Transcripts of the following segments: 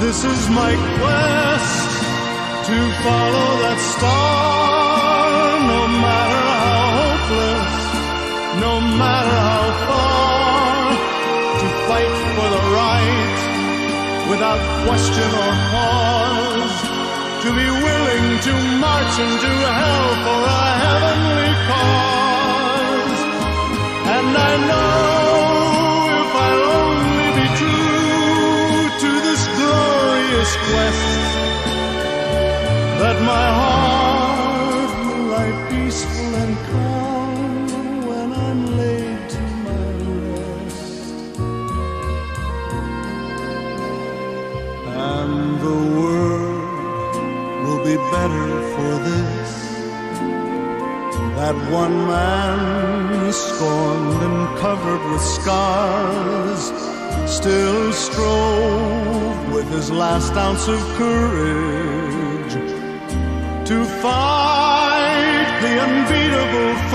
This is my quest to follow that star, no matter how hopeless, no matter how far, to fight for the right without question or pause, to be willing to march into hell for glorious that my heart will lie peaceful and calm when I'm laid to my rest. And the world will be better for this. That one man, scorned and covered with scars, still strove with his last ounce of courage to fight the unbeatable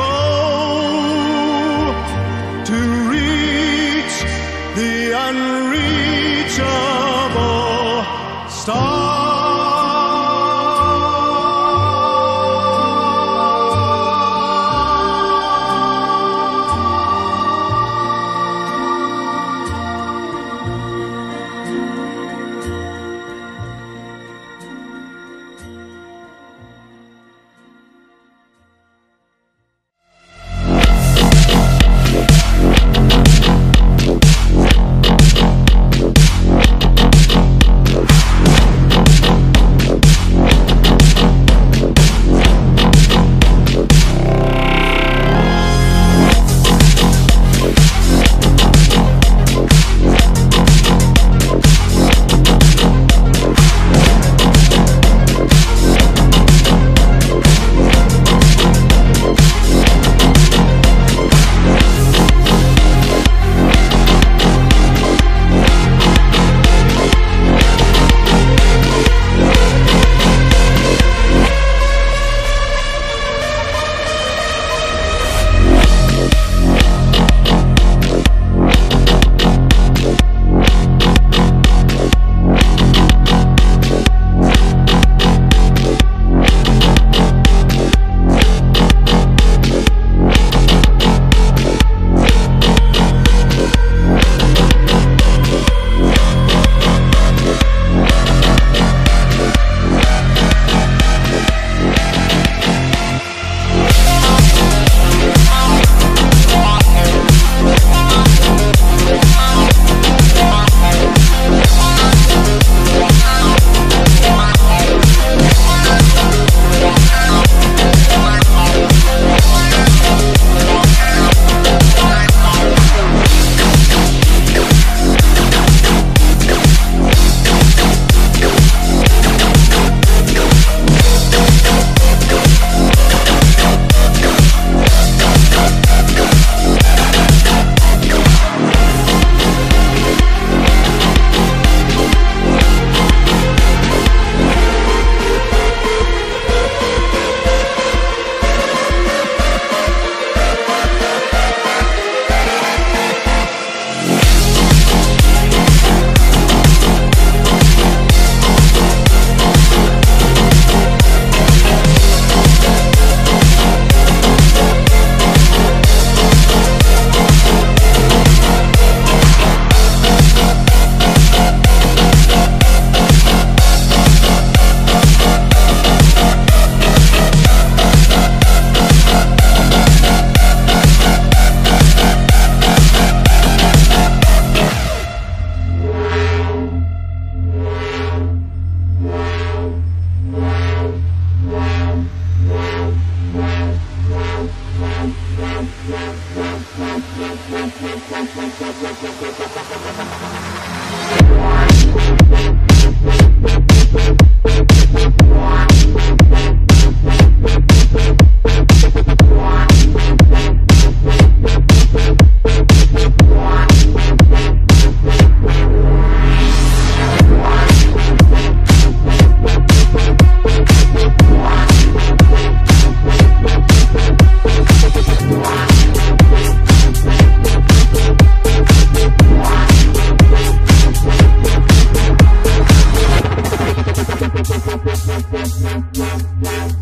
Wow.